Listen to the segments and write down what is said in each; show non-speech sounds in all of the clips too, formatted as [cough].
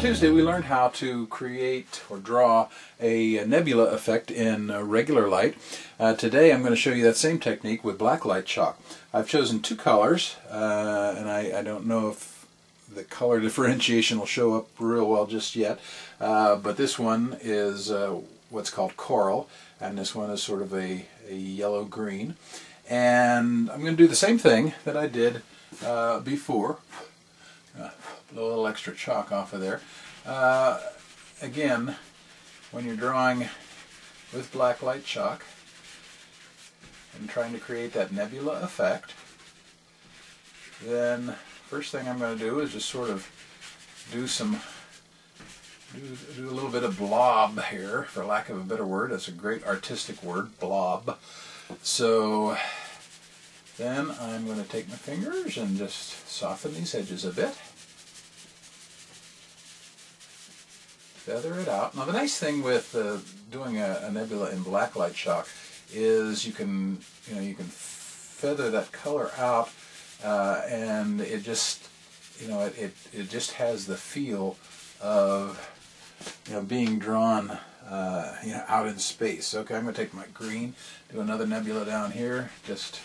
Tuesday we learned how to create or draw a nebula effect in regular light. Uh, today I'm going to show you that same technique with black light chalk. I've chosen two colors uh, and I, I, don't know if the color [laughs] differentiation will show up real well just yet uh, but this one is uh, what's called coral and this one is sort of a, a yellow green and I'm going to do the same thing that I did uh, before uh, a little extra chalk off of there. Uh, again, when you're drawing with black light chalk and trying to create that nebula effect, then first thing I'm going to do is just sort of do some do, do a little bit of blob here, for lack of a better word. That's a great artistic word, blob. So then I'm going to take my fingers and just soften these edges a bit. Feather it out. Now the nice thing with uh, doing a, a, nebula in blacklight chalk is you can, you know, you can feather that color out uh, and it just, you know, it, it, it just has the feel of, you know, being drawn uh, you know, out in space. Okay, I'm going to take my green, do another nebula down here, just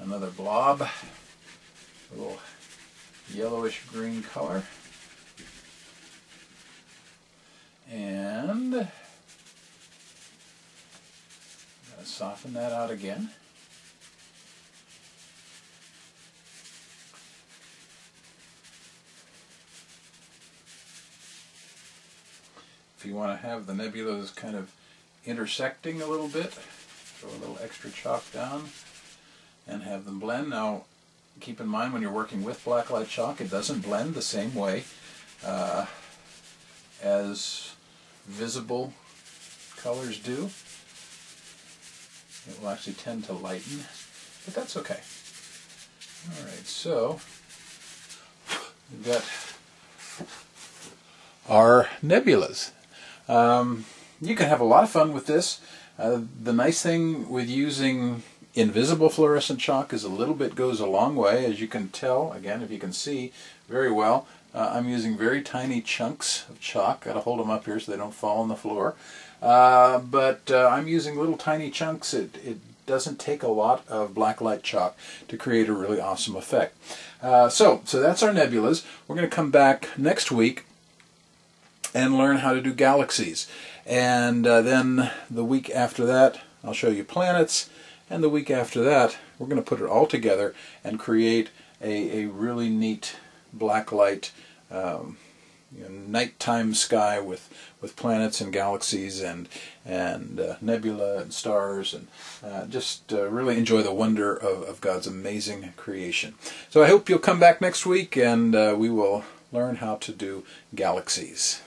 another blob, a little yellowish green color. And soften that out again. If you want to have the nebulas kind of intersecting a little bit, throw a little extra chalk down and have them blend. Now, keep in mind when you're working with blacklight chalk, it doesn't blend the same way uh, as visible colors do. It will actually tend to lighten, but that's okay. All right, so we've got our nebulas. Um, you can have a lot of fun with this. Uh, the nice thing with using invisible fluorescent chalk is a little bit goes a long way, as you can tell, again, if you can see very well. Uh, I'm using very tiny chunks of chalk. Got to hold them up here so they don't fall on the floor. Uh, but uh, I'm using little tiny chunks. It, it doesn't take a lot of black light chalk to create a really awesome effect. Uh, so, so that's our nebulas. We're going to come back next week and learn how to do galaxies. And uh, then the week after that, I'll show you planets. And the week after that, we're going to put it all together and create a, a really neat black light um, you know, nighttime sky with, with planets and galaxies and and uh, nebula and stars and uh, just uh, really enjoy the wonder of, of God's amazing creation. So I hope you'll come back next week and uh, we will learn how to do galaxies.